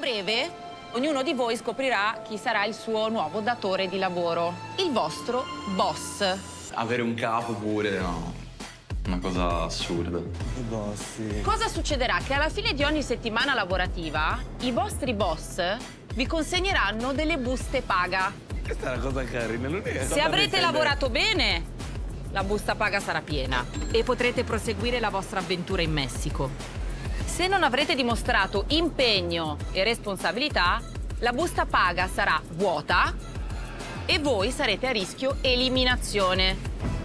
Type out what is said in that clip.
breve ognuno di voi scoprirà chi sarà il suo nuovo datore di lavoro, il vostro boss. Avere un capo pure, no. Una cosa assurda. I bossi. Cosa succederà? Che alla fine di ogni settimana lavorativa i vostri boss vi consegneranno delle buste paga. Questa è una cosa carina. l'unica Se cosa avrete lavorato bene, la busta paga sarà piena e potrete proseguire la vostra avventura in Messico. Se non avrete dimostrato impegno e responsabilità, la busta paga sarà vuota e voi sarete a rischio eliminazione.